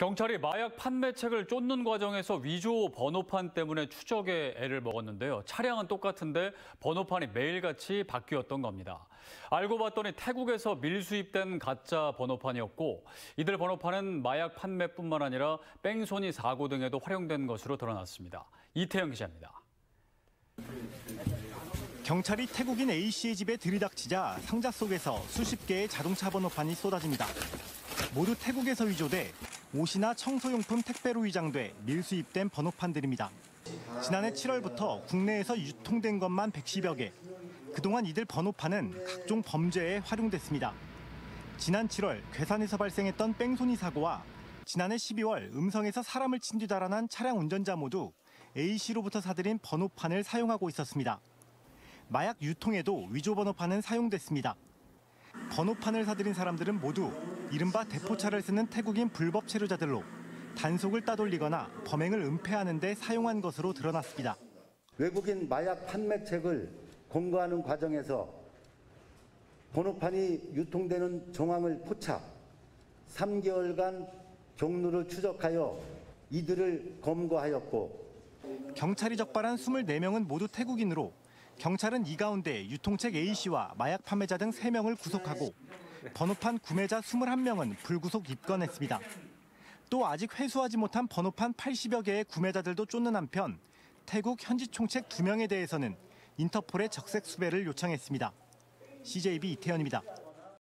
경찰이 마약 판매책을 쫓는 과정에서 위조 번호판 때문에 추적에 애를 먹었는데요. 차량은 똑같은데 번호판이 매일같이 바뀌었던 겁니다. 알고 봤더니 태국에서 밀수입된 가짜 번호판이었고 이들 번호판은 마약 판매뿐만 아니라 뺑소니 사고 등에도 활용된 것으로 드러났습니다. 이태영 기자입니다. 경찰이 태국인 A씨의 집에 들이닥치자 상자 속에서 수십 개의 자동차 번호판이 쏟아집니다. 모두 태국에서 위조돼 옷이나 청소용품 택배로 위장돼 밀수입된 번호판들입니다. 지난해 7월부터 국내에서 유통된 것만 110여 개. 그동안 이들 번호판은 각종 범죄에 활용됐습니다. 지난 7월 괴산에서 발생했던 뺑소니 사고와 지난해 12월 음성에서 사람을 친 뒤 달아난 차량 운전자 모두 A씨로부터 사들인 번호판을 사용하고 있었습니다. 마약 유통에도 위조 번호판은 사용됐습니다. 번호판을 사들인 사람들은 모두 이른바 대포차를 쓰는 태국인 불법 체류자들로 단속을 따돌리거나 범행을 은폐하는 데 사용한 것으로 드러났습니다. 외국인 마약 판매책을 공고하는 과정에서 번호판이 유통되는 정황을 포착, 3개월간 경로를 추적하여 이들을 검거하였고 경찰이 적발한 24명은 모두 태국인으로 경찰은 이 가운데 유통책 A씨와 마약 판매자 등 3명을 구속하고 번호판 구매자 21명은 불구속 입건했습니다. 또 아직 회수하지 못한 번호판 80여 개의 구매자들도 쫓는 한편 태국 현지 총책 2명에 대해서는 인터폴의 적색 수배를 요청했습니다. CJB 이태현입니다.